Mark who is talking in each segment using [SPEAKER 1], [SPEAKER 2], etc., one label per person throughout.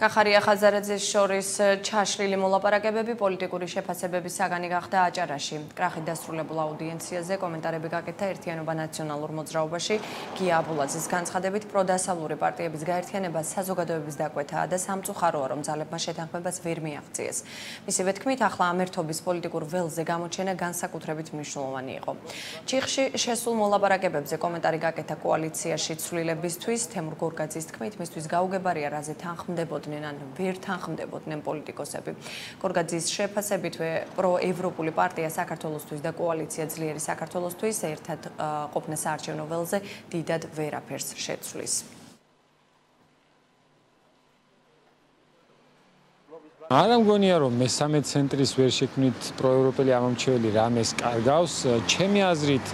[SPEAKER 1] კახარია ხაზარაძის შორის ჩაშლილი მოლაპარაკებები პოლიტიკური შეფასებების საგანი გახდა აჭარაში. კრახი დასრულებულ აუდიენციაზე კომენტარები გაკეთა ერთიანობა ნაციონალურ მოძრაობაში. გია აბულაძის განცხადებით, პროდასალური პარტიების გაერთიანება საზოგადოების დაკვეთაა და სამწუხაროა, რომ ძალებმა შეთანხმებას ვერ მიაღწიეს. მისივე თქმით, ახლა ამერთობის პოლიტიკურ ველზე გამოჩენა განსაკუთრებით მნიშვნელოვანი იყო. ჩიხში შესულ მოლაპარაკებებზე კომენტარი გაკეთა კოალიციაში ცვლილებისთვის, თემურ გორგაძის თქმით, მისთვის გაუგებარია, რაზე თანხმდებოდა ხდებოდნენ ან ვერ თანხმდებოდნენ პოლიტიკოსები. გორგაძის შეფასებით პროევროპული პარტია საქართველოსთვის და კოალიცია ძლიერი საქართველოსთვის ერთად ყოფნა საარჩევნო ველზე დიდად ვერაფერს შეცვლის.
[SPEAKER 2] არა მგონია რომ მესამე ცენტრის ვერ შექმნით პროევროპელი ამომრჩეველი რამეს კარგავს. ჩემი აზრით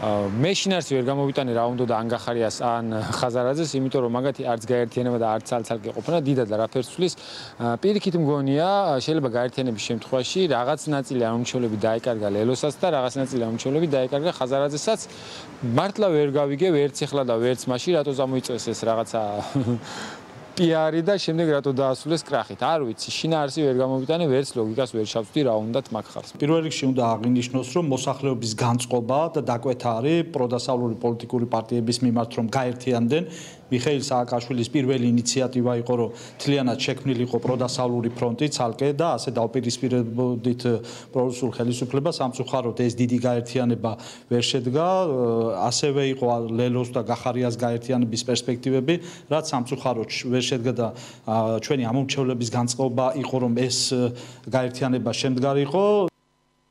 [SPEAKER 2] მე შინარს ვერ გამოვიტანე რა უნდა და ანგახარიას ან ხაზარაძეს, იმიტომ რომ მაგათი არც გაერთიანება და არც ცალ-ცალკე ყოფნა დიდად რაფერცვლის. პირიქით მგონია, შეიძლება გაერთიანების შემთხვევაში რაღაც ნაწილი ამომრჩევლები დაეკარგა ლელოსაც და რაღაც ნაწილი ამომრჩევლები დაეკარგა ხაზარაძესაც. მართლა ვერ გავიგე ვერც ეხლა და ვერც მაშინ რატო გამოიწეს ეს რაღაცა პიარი და შემდეგ რატო დაასრულეს კრახით. არ ვიცი, შინაარსი ვერ გამოვიტანე, ვერც ლოგიკას ვერ ჩავწვდი რა უნდათ მაგ ხალხს.
[SPEAKER 3] პირველ რიგში უნდა აღინიშნოს, რომ მოსახლეობის განწყობა და დაკვეთა არის პროდასავლური პოლიტიკური პარტიების მიმართ, რომ გაერთიანდნენ მიხეილ სააკაშვილის პირველი ინიციატივა იყო, რომ თლიანად შექმნილიყო პროდასავლური ფრონტი ცალკე და ასე დაუპირისპირებოდით პრორუსულ ხელისუფლებას, სამწუხაროდ ეს დიდი გაერთიანება ვერ შედგა, ასევე იყო ლელოს და გახარიას გაერთიანების პერსპექტივები, რაც სამწუხაროდ ვერ შედგა და ჩვენი ამომრჩევლების განწყობა იყო, რომ ეს გაერთიანება შემდგარიყო.